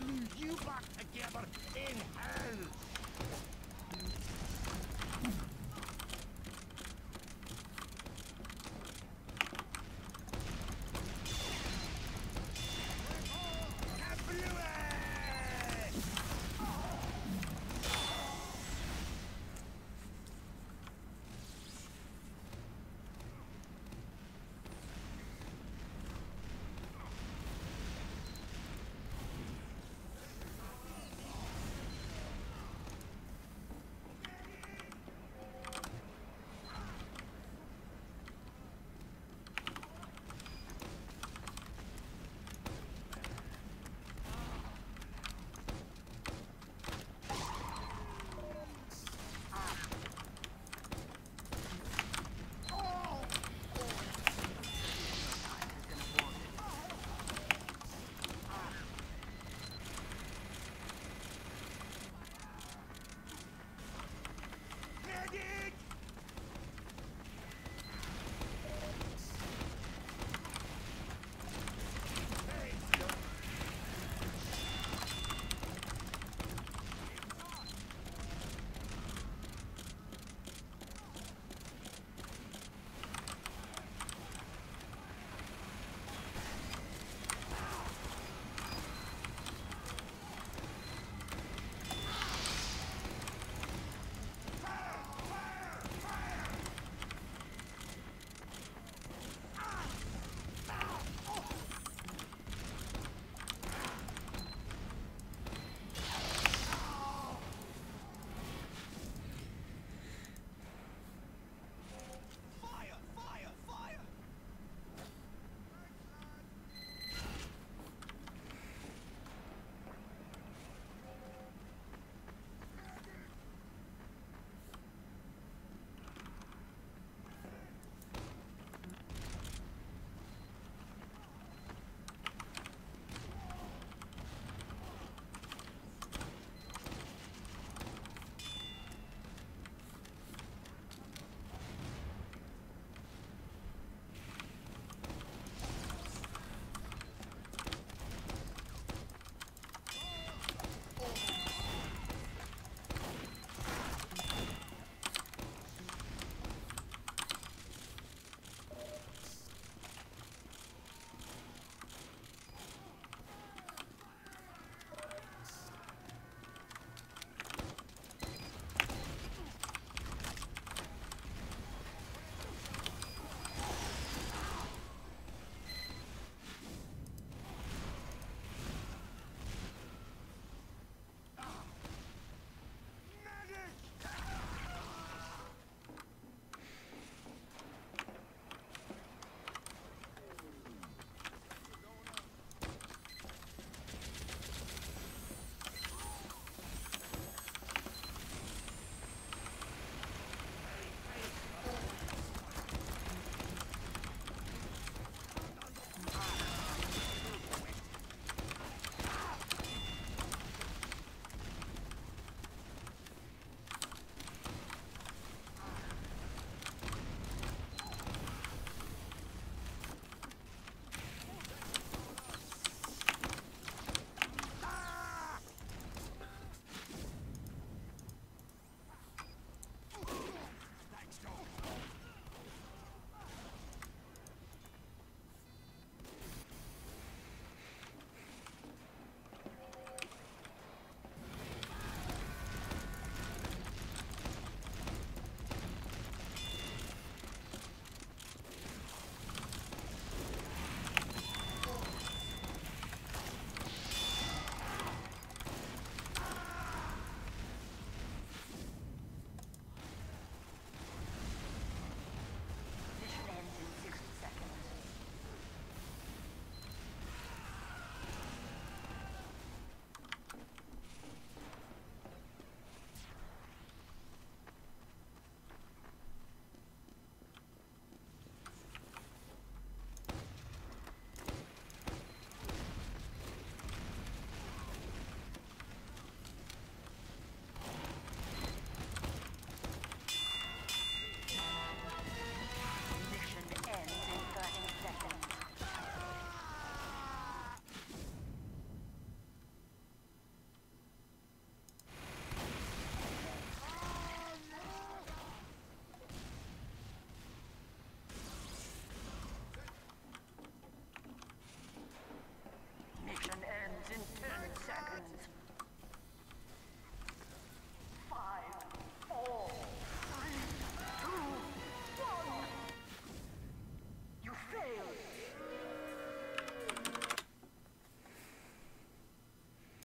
to glue you back together in hell.